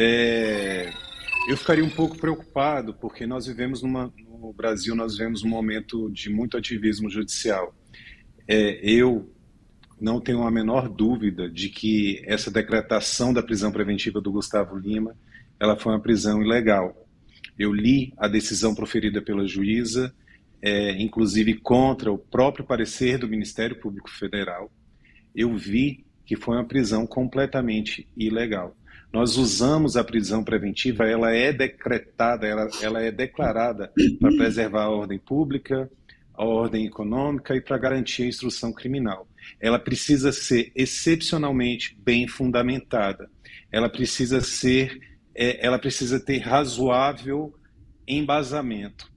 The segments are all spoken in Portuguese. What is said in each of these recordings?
É, eu ficaria um pouco preocupado porque nós vivemos numa, no Brasil nós vivemos um momento de muito ativismo judicial. É, eu não tenho a menor dúvida de que essa decretação da prisão preventiva do Gustavo Lima, ela foi uma prisão ilegal. Eu li a decisão proferida pela juíza, é, inclusive contra o próprio parecer do Ministério Público Federal. Eu vi que foi uma prisão completamente ilegal. Nós usamos a prisão preventiva, ela é decretada, ela, ela é declarada para preservar a ordem pública, a ordem econômica e para garantir a instrução criminal. Ela precisa ser excepcionalmente bem fundamentada. Ela precisa ser, é, ela precisa ter razoável embasamento.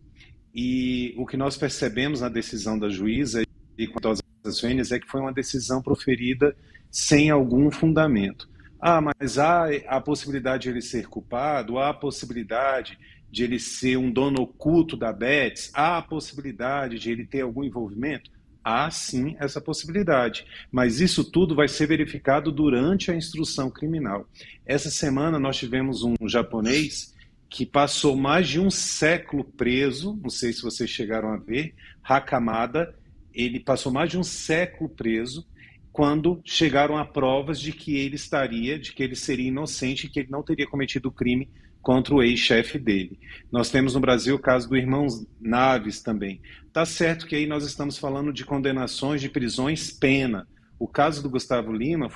E o que nós percebemos na decisão da juíza e com as vênias é que foi uma decisão proferida sem algum fundamento. Ah, mas há a possibilidade de ele ser culpado, há a possibilidade de ele ser um dono oculto da BETS, há a possibilidade de ele ter algum envolvimento? Há sim essa possibilidade, mas isso tudo vai ser verificado durante a instrução criminal. Essa semana nós tivemos um japonês que passou mais de um século preso, não sei se vocês chegaram a ver, Hakamada, ele passou mais de um século preso quando chegaram a provas de que ele estaria, de que ele seria inocente, que ele não teria cometido crime contra o ex-chefe dele. Nós temos no Brasil o caso do irmão Naves também. Tá certo que aí nós estamos falando de condenações de prisões pena. O caso do Gustavo Lima,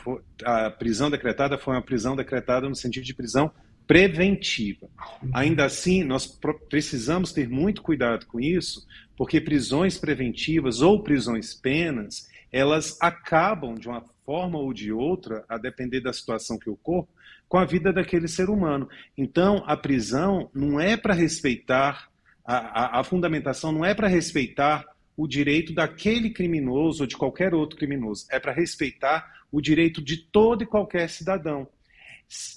a prisão decretada foi uma prisão decretada no sentido de prisão preventiva. Ainda assim, nós precisamos ter muito cuidado com isso, porque prisões preventivas ou prisões penas, elas acabam de uma forma ou de outra, a depender da situação que ocorra, com a vida daquele ser humano. Então, a prisão não é para respeitar, a, a, a, fundamentação não é para respeitar o direito daquele criminoso ou de qualquer outro criminoso, é para respeitar o direito de todo e qualquer cidadão.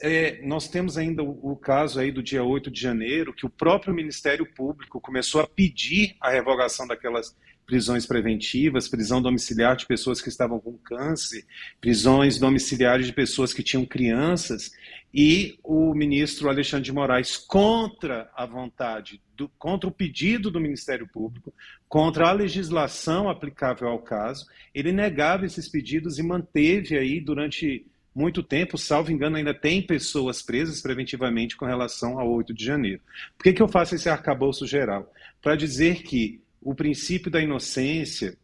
É, nós temos ainda o, o, caso aí do dia 8 de janeiro, que o próprio Ministério Público começou a pedir a revogação daquelas prisões preventivas, prisão domiciliar de pessoas que estavam com câncer, prisões domiciliares de pessoas que tinham crianças, e o ministro Alexandre de Moraes, contra a vontade, do, contra o pedido do Ministério Público, contra a legislação aplicável ao caso, ele negava esses pedidos e manteve aí durante muito tempo, salvo engano, ainda tem pessoas presas preventivamente com relação ao 8 de janeiro. Por que, que eu faço esse arcabouço geral? Para dizer que o princípio da inocência,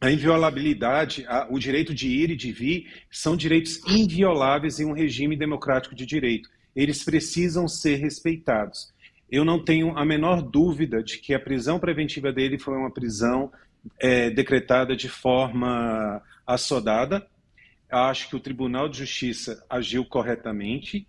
a inviolabilidade, a, o direito de ir e de vir são direitos invioláveis em um regime democrático de direito. Eles precisam ser respeitados. Eu não tenho a menor dúvida de que a prisão preventiva dele foi uma prisão é, decretada de forma assodada. Acho que o Tribunal de Justiça agiu corretamente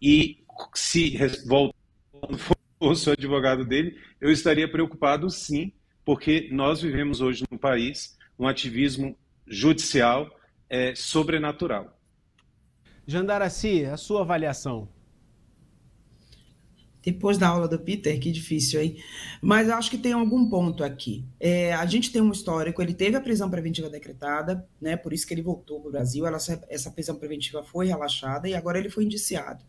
e se voltando fosse o advogado dele, eu estaria preocupado sim porque nós vivemos hoje no país um ativismo judicial é, sobrenatural. Jandaraci, a sua avaliação? Depois da aula do Peter, que difícil, hein? Mas eu acho que tem algum ponto aqui. É, a gente tem um histórico, ele teve a prisão preventiva decretada, né? Por isso que ele voltou para o Brasil. Ela, essa prisão preventiva foi relaxada e agora ele foi indiciado.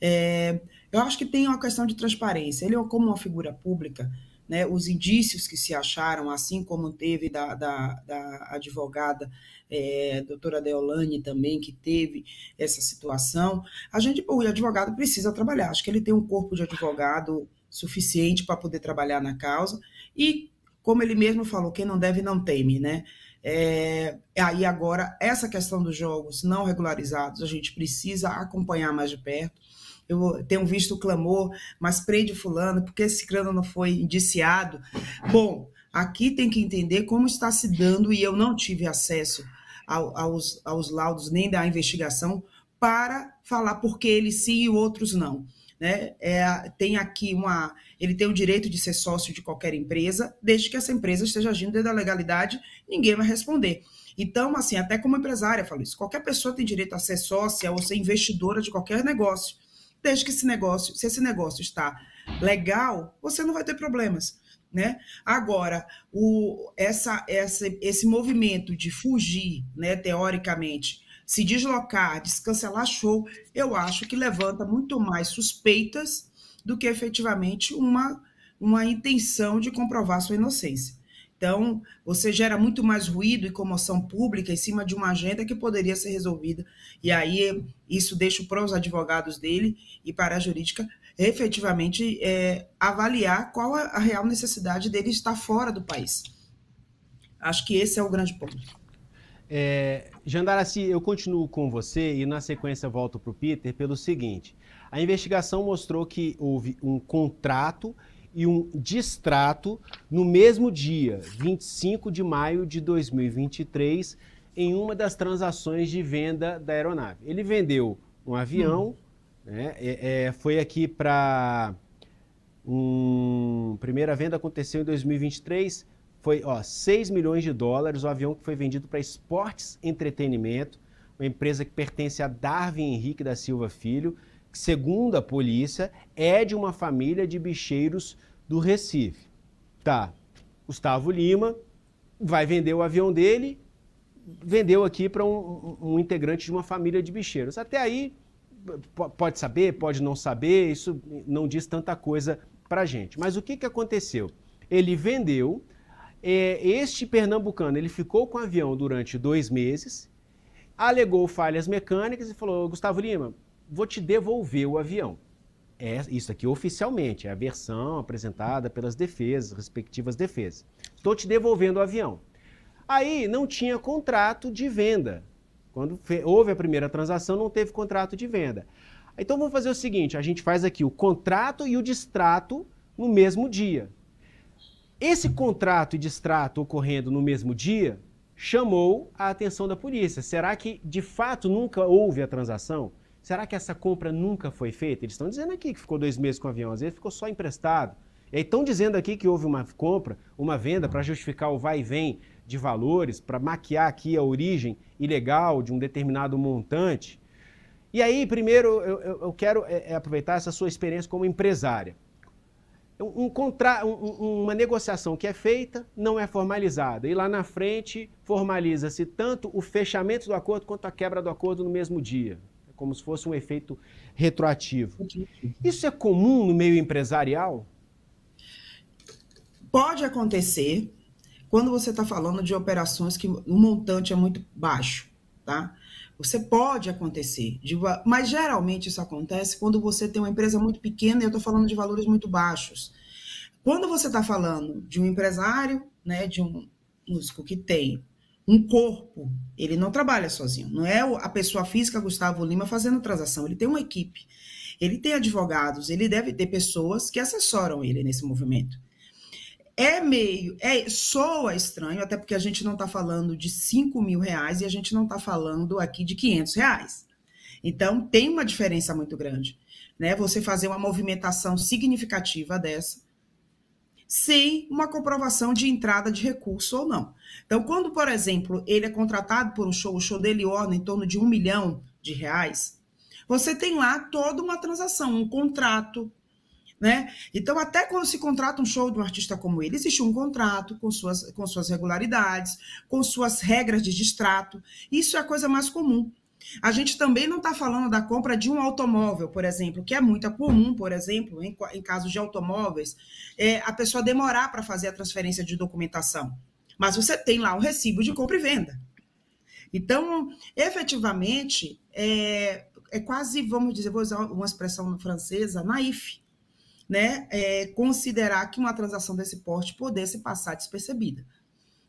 É, eu acho que tem uma questão de transparência. Ele, como uma figura pública, né, os indícios que se acharam, assim como teve da, da, da advogada é, doutora Deolane também, que teve essa situação, a gente, o advogado precisa trabalhar. Acho que ele tem um corpo de advogado suficiente para poder trabalhar na causa. E, como ele mesmo falou, quem não deve não teme, né? É, aí agora, essa questão dos jogos não regularizados, a gente precisa acompanhar mais de perto eu tenho visto o clamor, mas prende fulano, porque esse ciclano não foi indiciado. Bom, aqui tem que entender como está se dando, e eu não tive acesso ao, aos, aos laudos nem da investigação para falar porque ele sim e outros não. Né? É, tem aqui uma. Ele tem o direito de ser sócio de qualquer empresa, desde que essa empresa esteja agindo dentro da legalidade, ninguém vai responder. Então, assim, até como empresária, falo isso: qualquer pessoa tem direito a ser sócia ou ser investidora de qualquer negócio desde que esse negócio, se esse negócio está legal, você não vai ter problemas. Né? Agora, o, essa, essa, esse movimento de fugir, né, teoricamente, se deslocar, descancelar show, eu acho que levanta muito mais suspeitas do que efetivamente uma, uma intenção de comprovar sua inocência. Então, você gera muito mais ruído e comoção pública em cima de uma agenda que poderia ser resolvida. E aí, isso deixa para os advogados dele e para a jurídica efetivamente é, avaliar qual a real necessidade dele estar fora do país. Acho que esse é o grande ponto. É, Jandaraci, eu continuo com você e na sequência volto para o Peter pelo seguinte: a investigação mostrou que houve um contrato e um distrato no mesmo dia, 25 de maio de 2023, em uma das transações de venda da aeronave. Ele vendeu um avião, hum. né, é, é, foi aqui para. Um, primeira venda aconteceu em 2023, foi ó, 6 milhões de dólares, o avião que foi vendido para Esportes Entretenimento, uma empresa que pertence a Darwin Henrique da Silva Filho, segundo a polícia, é de uma família de bicheiros do Recife. Tá, Gustavo Lima vai vender o avião dele, vendeu aqui para um, um, integrante de uma família de bicheiros. Até aí, pode saber, pode não saber, isso não diz tanta coisa para gente. Mas o que, que aconteceu? Ele vendeu, é, este pernambucano, ele ficou com o avião durante dois meses, alegou falhas mecânicas e falou, Gustavo Lima, vou te devolver o avião. É isso aqui oficialmente, é a versão apresentada pelas defesas, respectivas defesas. Estou te devolvendo o avião. Aí não tinha contrato de venda. Quando houve a primeira transação, não teve contrato de venda. Então vamos fazer o seguinte: a gente faz aqui o contrato e o distrato no mesmo dia. Esse contrato e distrato ocorrendo no mesmo dia chamou a atenção da polícia. Será que de fato nunca houve a transação? Será que essa compra nunca foi feita? Eles estão dizendo aqui que ficou dois meses com o avião, às vezes ficou só emprestado. E aí estão dizendo aqui que houve uma compra, uma venda para justificar o vai e vem de valores, para maquiar aqui a origem ilegal de um determinado montante. E aí, primeiro, eu, eu quero é, é, aproveitar essa sua experiência como empresária. Um contra... Um, uma negociação que é feita não é formalizada. E lá na frente formaliza-se tanto o fechamento do acordo quanto a quebra do acordo no mesmo dia como se fosse um efeito retroativo. Isso é comum no meio empresarial? Pode acontecer quando você está falando de operações que o montante é muito baixo, tá? Você pode acontecer, mas geralmente isso acontece quando você tem uma empresa muito pequena e eu estou falando de valores muito baixos. Quando você está falando de um empresário, né, de um músico que tem um corpo, ele não trabalha sozinho. Não é a pessoa física Gustavo Lima fazendo transação, ele tem uma equipe. Ele tem advogados, ele deve ter pessoas que assessoram ele nesse movimento. É meio, é, soa estranho, até porque a gente não está falando de 5 mil reais e a gente não está falando aqui de 500 reais. Então, tem uma diferença muito grande. Né? Você fazer uma movimentação significativa dessa, sem uma comprovação de entrada de recurso ou não. Então, quando, por exemplo, ele é contratado por um show, o show dele orna em torno de um milhão de reais, você tem lá toda uma transação, um contrato, né? Então, até quando se contrata um show de um artista como ele, existe um contrato com suas, com suas regularidades, com suas regras de distrato. Isso é a coisa mais comum. A gente também não está falando da compra de um automóvel, por exemplo, que é muito comum, por exemplo, em, em casos de automóveis, é, a pessoa demorar para fazer a transferência de documentação. Mas você tem lá um recibo de compra e venda. Então, efetivamente, é, é quase, vamos dizer, vou usar uma expressão francesa, naif, né? É, considerar que uma transação desse porte pudesse passar despercebida.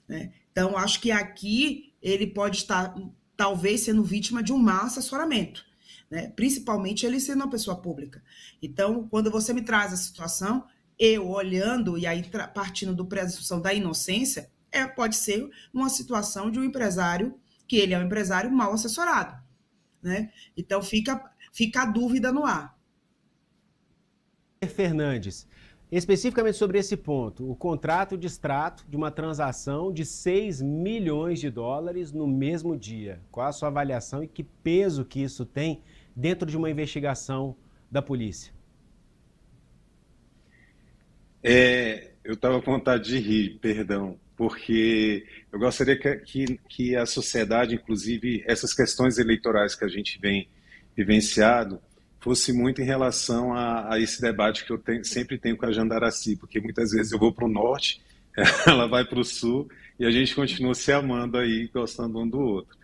Né? Então, acho que aqui ele pode estar talvez sendo vítima de um mau assessoramento, né? principalmente ele sendo uma pessoa pública. Então, quando você me traz a situação, eu olhando e aí partindo do presunção da inocência, é, pode ser uma situação de um empresário que ele é um empresário mal assessorado. Né? Então, fica, fica a dúvida no ar. Fernandes, Especificamente sobre esse ponto, o contrato de extrato de uma transação de 6 milhões de dólares no mesmo dia. Qual a sua avaliação e que peso que isso tem dentro de uma investigação da polícia? É, eu estava com vontade de rir, perdão, porque eu gostaria que, que, que, a sociedade, inclusive essas questões eleitorais que a gente vem vivenciado, fosse muito em relação a, a esse debate que eu tenho, sempre tenho com a Jandaraci, porque muitas vezes eu vou para o norte, ela vai para o sul e a gente continua se amando aí, gostando um do outro.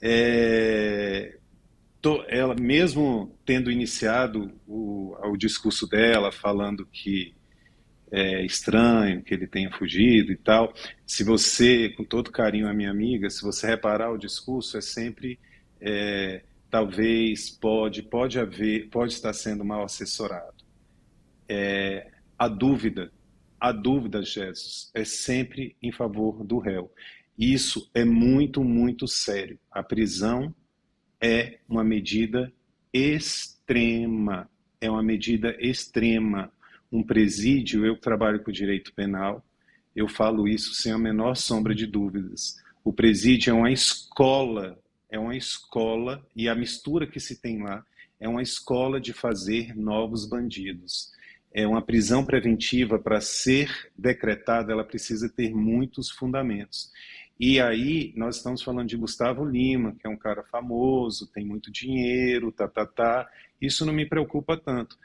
É, tô, ela, mesmo tendo iniciado o, o discurso dela, falando que é estranho que ele tenha fugido e tal. Se você, com todo carinho, a minha amiga, se você reparar o discurso, é sempre é, talvez pode pode haver pode estar sendo mal assessorado. É, a dúvida, a dúvida, Jesus, é sempre em favor do réu. Isso é muito muito sério. A prisão é uma medida extrema, é uma medida extrema um presídio, eu trabalho com direito penal, eu falo isso sem a menor sombra de dúvidas. O presídio é uma escola, é uma escola, e a mistura que se tem lá é uma escola de fazer novos bandidos. É uma prisão preventiva, para ser decretada, ela precisa ter muitos fundamentos. E aí, nós estamos falando de Gustavo Lima, que é um cara famoso, tem muito dinheiro, tá, tá, tá. Isso não me preocupa tanto.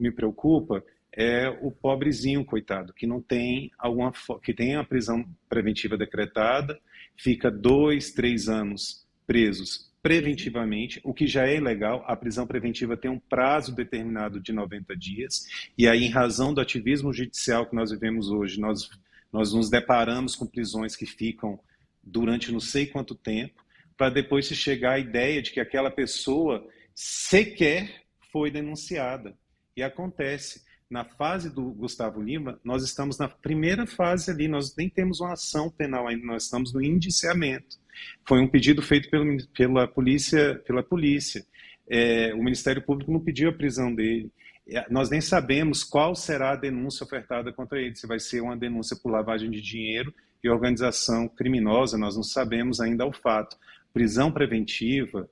Me preocupa é o pobrezinho, coitado, que não tem alguma que tem a prisão preventiva decretada, fica dois, três anos presos preventivamente, o que já é ilegal. A prisão preventiva tem um prazo determinado de 90 dias, e aí, em razão do ativismo judicial que nós vivemos hoje, nós, nós nos deparamos com prisões que ficam durante não sei quanto tempo, para depois se chegar à ideia de que aquela pessoa sequer foi denunciada. E acontece na fase do Gustavo Lima, nós estamos na primeira fase ali, nós nem temos uma ação penal ainda, nós estamos no indiciamento. Foi um pedido feito pelo, pela polícia, pela polícia. É, o Ministério Público não pediu a prisão dele. É, nós nem sabemos qual será a denúncia ofertada contra ele, se vai ser uma denúncia por lavagem de dinheiro e organização criminosa, nós não sabemos ainda o fato. Prisão preventiva,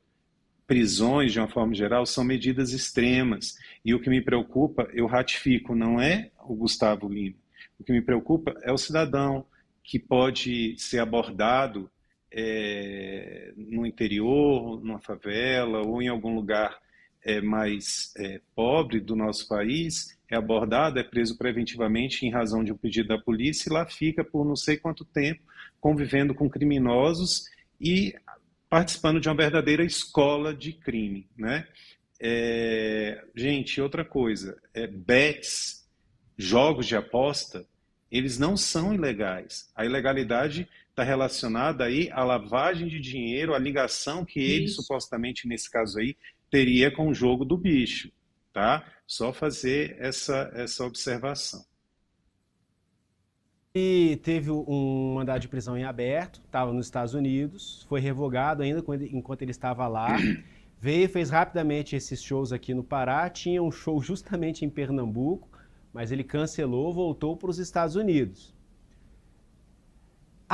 prisões, de uma forma geral, são medidas extremas. E o que me preocupa, eu ratifico, não é o Gustavo Lima. O que me preocupa é o cidadão que pode ser abordado é, no interior, numa favela ou em algum lugar é, mais é, pobre do nosso país, é abordado, é preso preventivamente em razão de um pedido da polícia e lá fica por não sei quanto tempo convivendo com criminosos e participando de uma verdadeira escola de crime, né? É, gente, outra coisa, é, bets, jogos de aposta, eles não são ilegais. A ilegalidade está relacionada aí à lavagem de dinheiro, à ligação que ele Isso. supostamente nesse caso aí teria com o jogo do bicho, tá? Só fazer essa essa observação. E teve um mandado de prisão em aberto, estava nos Estados Unidos, foi revogado ainda enquanto ele estava lá. Veio, fez rapidamente esses shows aqui no Pará, tinha um show justamente em Pernambuco, mas ele cancelou, voltou para os Estados Unidos.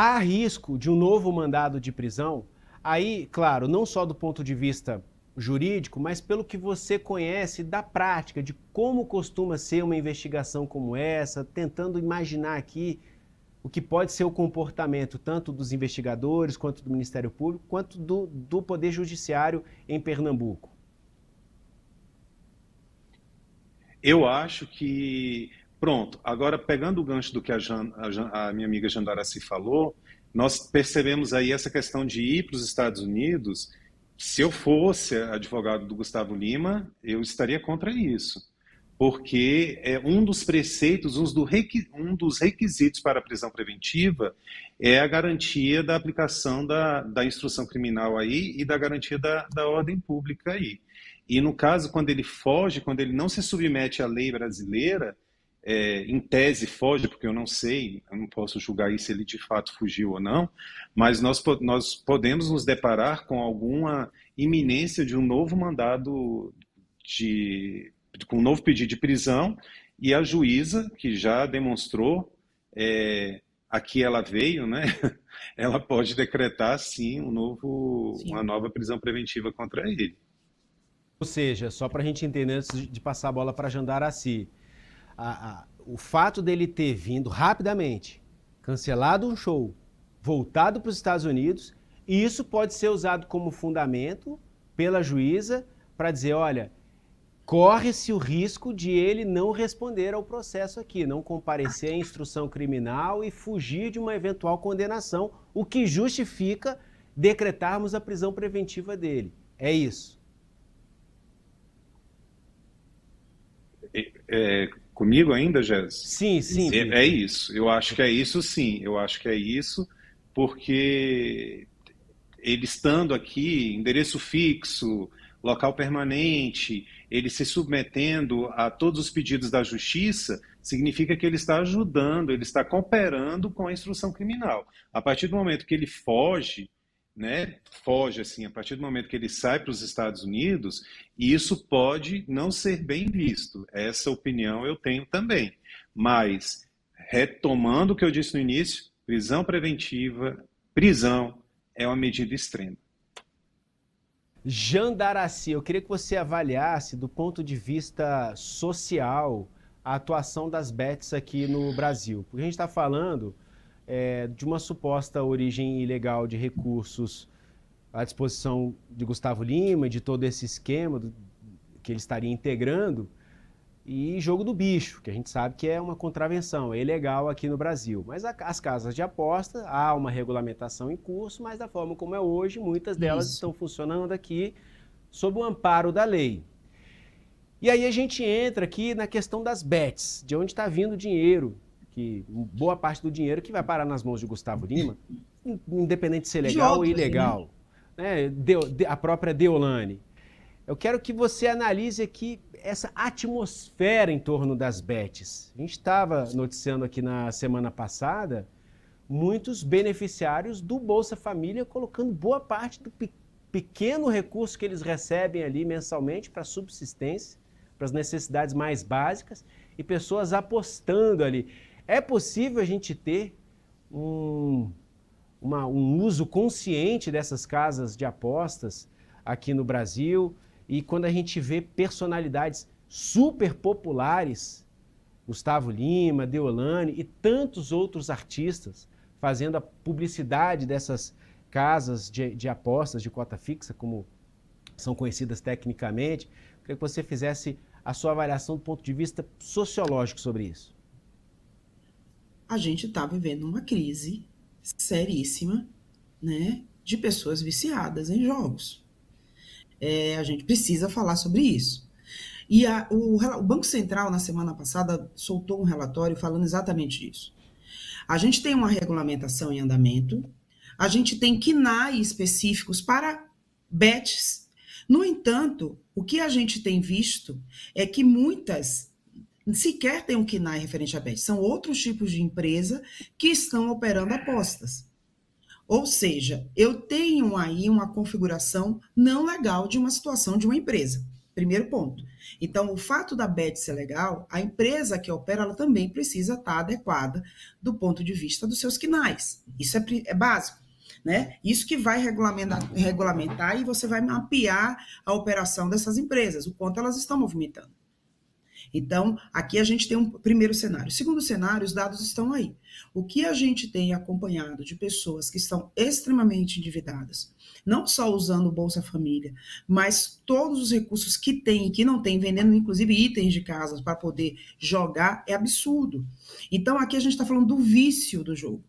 Há risco de um novo mandado de prisão? Aí, claro, não só do ponto de vista jurídico, mas pelo que você conhece da prática, de como costuma ser uma investigação como essa, tentando imaginar aqui o que pode ser o comportamento tanto dos investigadores, quanto do Ministério Público, quanto do, do Poder Judiciário em Pernambuco? Eu acho que. Pronto, agora pegando o gancho do que a, Jan, a, Jan, a minha amiga Jandaraci falou, nós percebemos aí essa questão de ir para os Estados Unidos. Se eu fosse advogado do Gustavo Lima, eu estaria contra isso porque é um dos preceitos, um, do dos requisitos para a prisão preventiva é a garantia da aplicação da, da instrução criminal aí e da garantia da, da ordem pública aí. E no caso, quando ele foge, quando ele não se submete à lei brasileira, é, em tese foge, porque eu não sei, eu não posso julgar isso se ele de fato fugiu ou não, mas nós, nós podemos nos deparar com alguma iminência de um novo mandado de com um novo pedido de prisão e a juíza, que já demonstrou, é, aqui ela veio, né? Ela pode decretar, sim, um novo, sim. uma nova prisão preventiva contra ele. Ou seja, só para a gente entender antes de passar a bola para Jandaraci, a, a, o fato dele ter vindo rapidamente, cancelado um show, voltado para os Estados Unidos, e isso pode ser usado como fundamento pela juíza para dizer, olha, corre-se o risco de ele não responder ao processo aqui, não comparecer à instrução criminal e fugir de uma eventual condenação, o que justifica decretarmos a prisão preventiva dele. É isso. É, é, comigo ainda, Jéssica? Sim, sim. É, é, isso. Eu acho que é isso, sim. Eu acho que é isso, porque ele estando aqui, endereço fixo, local permanente, ele se submetendo a todos os pedidos da justiça, significa que ele está ajudando, ele está cooperando com a instrução criminal. A partir do momento que ele foge, né, foge assim, a partir do momento que ele sai para os Estados Unidos, isso pode não ser bem visto. Essa opinião eu tenho também. Mas, retomando o que eu disse no início, prisão preventiva, prisão é uma medida extrema. Jandaraci, eu queria que você avaliasse do ponto de vista social a atuação das bets aqui no Brasil. Porque a gente está falando é, de uma suposta origem ilegal de recursos à disposição de Gustavo Lima e de todo esse esquema do, que ele estaria integrando e jogo do bicho, que a gente sabe que é uma contravenção, é ilegal aqui no Brasil. Mas a, as casas de aposta, há uma regulamentação em curso, mas da forma como é hoje, muitas delas Isso. estão funcionando aqui sob o amparo da lei. E aí a gente entra aqui na questão das bets, de onde está vindo o dinheiro, que boa parte do dinheiro que vai parar nas mãos de Gustavo Lima, independente de ser legal ou ilegal. Né? De, a própria Deolane. Eu quero que você analise aqui essa atmosfera em torno das bets. A gente estava noticiando aqui na semana passada muitos beneficiários do Bolsa Família colocando boa parte do pe pequeno recurso que eles recebem ali mensalmente para subsistência, para as necessidades mais básicas e pessoas apostando ali. É possível a gente ter um, uma, um uso consciente dessas casas de apostas aqui no Brasil? E quando a gente vê personalidades super populares, Gustavo Lima, Deolane e tantos outros artistas fazendo a publicidade dessas casas de, de apostas de cota fixa, como são conhecidas tecnicamente, queria que você fizesse a sua avaliação do ponto de vista sociológico sobre isso. A gente está vivendo uma crise seríssima, né, de pessoas viciadas em jogos. É, a gente precisa falar sobre isso. E a, o, o Banco Central, na semana passada, soltou um relatório falando exatamente disso. A gente tem uma regulamentação em andamento, a gente tem KNAI específicos para bets. No entanto, o que a gente tem visto é que muitas sequer têm um KNAI referente a bets, são outros tipos de empresa que estão operando apostas. Ou seja, eu tenho aí uma configuração não legal de uma situação de uma empresa. Primeiro ponto. Então, o fato da BET ser legal, a empresa que opera, ela também precisa estar adequada do ponto de vista dos seus quinais. Isso é, é básico. Né? Isso que vai regulamentar, regulamentar e você vai mapear a operação dessas empresas, o quanto elas estão movimentando. Então, aqui a gente tem um primeiro cenário. Segundo cenário, os dados estão aí. O que a gente tem acompanhado de pessoas que estão extremamente endividadas, não só usando o Bolsa Família, mas todos os recursos que tem e que não tem, vendendo inclusive itens de casas para poder jogar, é absurdo. Então, aqui a gente está falando do vício do jogo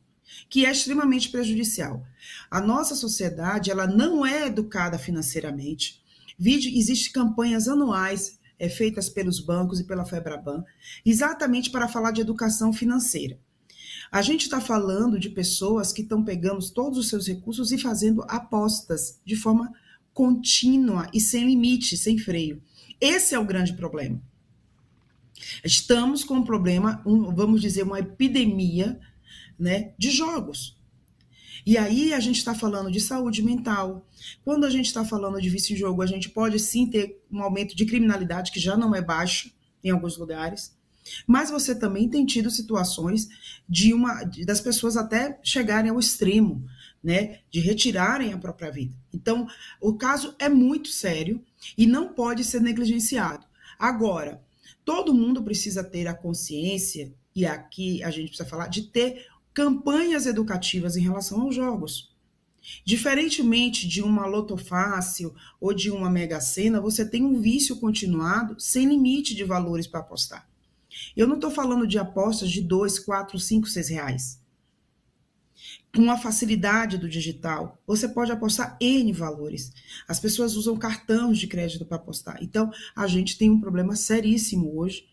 que é extremamente prejudicial. A nossa sociedade, ela não é educada financeiramente. Existem campanhas anuais é, feitas pelos bancos e pela Febraban, exatamente para falar de educação financeira. A gente está falando de pessoas que estão pegando todos os seus recursos e fazendo apostas de forma contínua e sem limite, sem freio. Esse é o grande problema. Estamos com um problema, um, vamos dizer, uma epidemia né, de jogos. E aí a gente está falando de saúde mental. Quando a gente está falando de vício em jogo, a gente pode sim ter um aumento de criminalidade que já não é baixo em alguns lugares. Mas você também tem tido situações de uma das pessoas até chegarem ao extremo, né, de retirarem a própria vida. Então, o caso é muito sério e não pode ser negligenciado. Agora, todo mundo precisa ter a consciência e aqui a gente precisa falar de ter campanhas educativas em relação aos jogos. Diferentemente de uma loto fácil ou de uma mega sena, você tem um vício continuado sem limite de valores para apostar. Eu não estou falando de apostas de 2, 4, 5, 6 reais. Com a facilidade do digital, você pode apostar N valores. As pessoas usam cartões de crédito para apostar. Então, a gente tem um problema seríssimo hoje,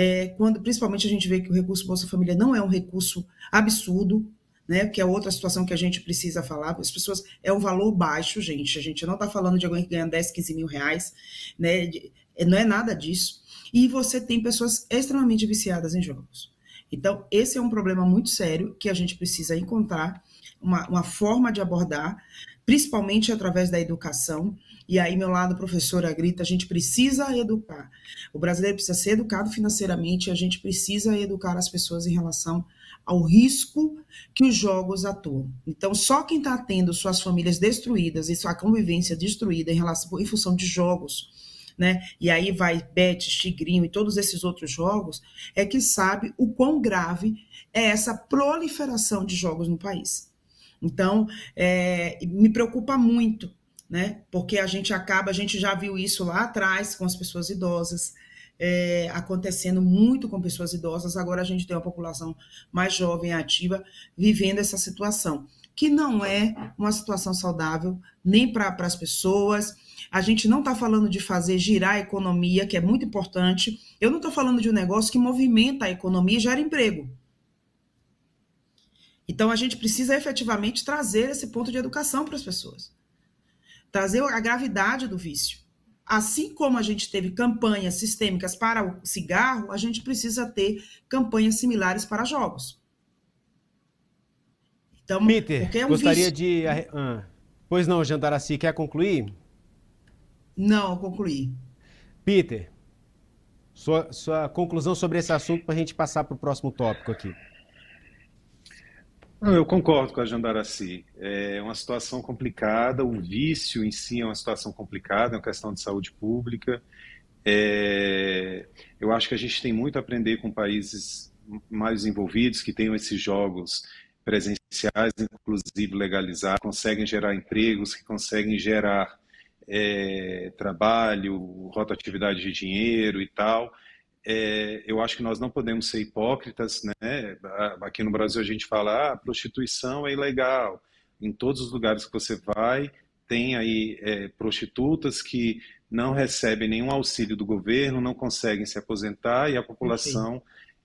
é, quando principalmente a gente vê que o recurso Bolsa Família não é um recurso absurdo, né? Que é outra situação que a gente precisa falar. As pessoas é um valor baixo, gente. A gente não está falando de alguém que ganha 10, 15 mil reais, né? De, não é nada disso. E você tem pessoas extremamente viciadas em jogos. Então, esse é um problema muito sério que a gente precisa encontrar uma, uma forma de abordar, principalmente através da educação. E aí, meu lado, professora grita, a gente precisa educar. O brasileiro precisa ser educado financeiramente, a gente precisa educar as pessoas em relação ao risco que os jogos atuam. Então, só quem está tendo suas famílias destruídas e sua convivência destruída em relação em função de jogos, né? E aí vai Betis, Tigrinho e todos esses outros jogos, é que sabe o quão grave é essa proliferação de jogos no país. Então, é, me preocupa muito, né? Porque a gente acaba, a gente já viu isso lá atrás com as pessoas idosas, é, acontecendo muito com pessoas idosas. Agora a gente tem uma população mais jovem, ativa, vivendo essa situação, que não é uma situação saudável nem para as pessoas. A gente não está falando de fazer girar a economia, que é muito importante. Eu não estou falando de um negócio que movimenta a economia e gera emprego. Então a gente precisa efetivamente trazer esse ponto de educação para as pessoas. Trazer a gravidade do vício. Assim como a gente teve campanhas sistêmicas para o cigarro, a gente precisa ter campanhas similares para jogos. Então, Peter, é um gostaria vício. de. Ah, pois não, Jandaraci, quer concluir? Não, concluí. Peter, sua, sua conclusão sobre esse assunto para a gente passar para o próximo tópico aqui. Eu concordo com a Jandaraci. É uma situação complicada, o vício em si é uma situação complicada, é uma questão de saúde pública. É... Eu acho que a gente tem muito a aprender com países mais envolvidos, que tenham esses jogos presenciais, inclusive legalizados, conseguem gerar empregos, que conseguem gerar é, trabalho, rotatividade de dinheiro e tal é, eu acho que nós não podemos ser hipócritas, né? Aqui no Brasil a gente fala, ah, prostituição é ilegal. Em todos os lugares que você vai, tem aí é, prostitutas que não recebem nenhum auxílio do governo, não conseguem se aposentar e a população,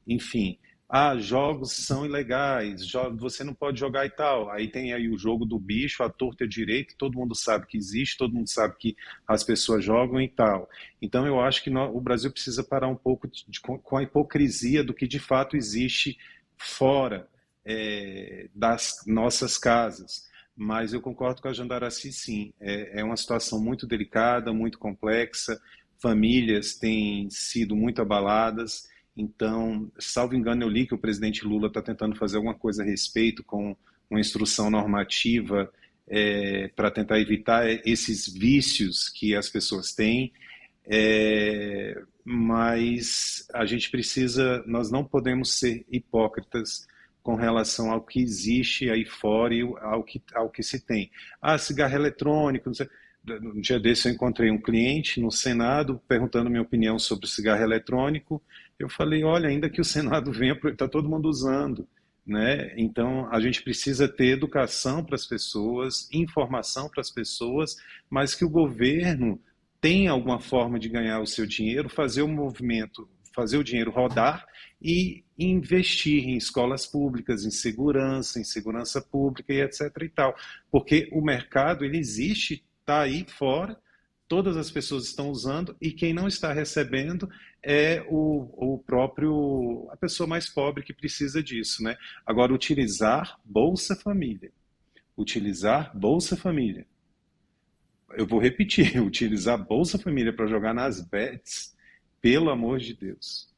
enfim, ah, jogos são ilegais, você não pode jogar e tal. Aí tem aí o jogo do bicho, a torta direito, todo mundo sabe que existe, todo mundo sabe que as pessoas jogam e tal. Então eu acho que o Brasil precisa parar um pouco de, com a hipocrisia do que de fato existe fora é, das nossas casas. Mas eu concordo com a Jandaraci, sim. É, é uma situação muito delicada, muito complexa. Famílias têm sido muito abaladas então, salvo engano, eu li que o presidente Lula está tentando fazer alguma coisa a respeito com uma instrução normativa é, para tentar evitar esses vícios que as pessoas têm. É, mas a gente precisa, nós não podemos ser hipócritas com relação ao que existe aí fora e ao que, ao que se tem. Ah, cigarro eletrônico, não sei. Um dia desse eu encontrei um cliente no Senado perguntando minha opinião sobre o cigarro eletrônico eu falei, olha, ainda que o Senado venha, está todo mundo usando. Né? Então, a gente precisa ter educação para as pessoas, informação para as pessoas, mas que o governo tenha alguma forma de ganhar o seu dinheiro, fazer o movimento, fazer o dinheiro rodar e investir em escolas públicas, em segurança, em segurança pública e etc. e tal. Porque o mercado, ele existe, está aí fora, todas as pessoas estão usando e quem não está recebendo é o, o próprio a pessoa mais pobre que precisa disso, né? Agora utilizar Bolsa Família, utilizar Bolsa Família, eu vou repetir, utilizar Bolsa Família para jogar nas bets, pelo amor de Deus,